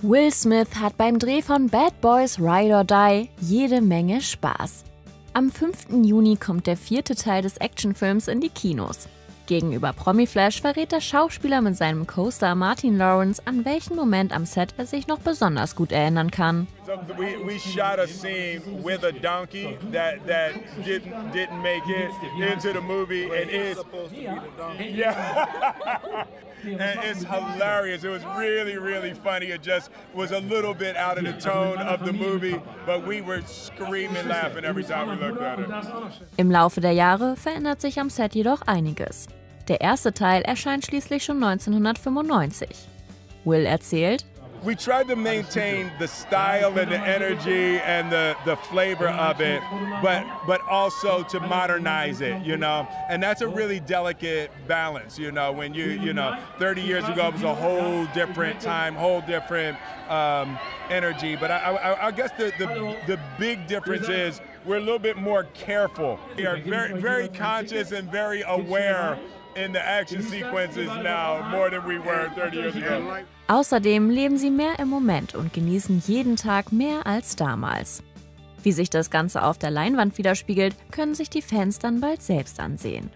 Will Smith hat beim Dreh von Bad Boys Ride or Die jede Menge Spaß. Am 5. Juni kommt der vierte Teil des Actionfilms in die Kinos. Gegenüber Promiflash verrät der Schauspieler mit seinem Co-Star Martin Lawrence, an welchen Moment am Set er sich noch besonders gut erinnern kann. So we, we shot a scene with a donkey that, that didn't, didn't make it into the movie and it's yeah. and it's hilarious. It was really, really funny. It just was a little bit out of the tone of the movie, but we were screaming, laughing every time we looked at it. Im Laufe der Jahre verändert sich am Set jedoch einiges. Der erste Teil erscheint schließlich schon 1995. Will erzählt, we tried to maintain the style and the energy and the, the flavor of it, but but also to modernize it, you know. And that's a really delicate balance, you know. When you you know, 30 years ago it was a whole different time, whole different um, energy. But I, I, I guess the, the the big difference is we're a little bit more careful. We are very very conscious and very aware in the action sequences now more than we were 30 years ago. Außerdem leben sie mehr im Moment und genießen jeden Tag mehr als damals. Wie sich das Ganze auf der Leinwand widerspiegelt, können sich die Fans dann bald selbst ansehen.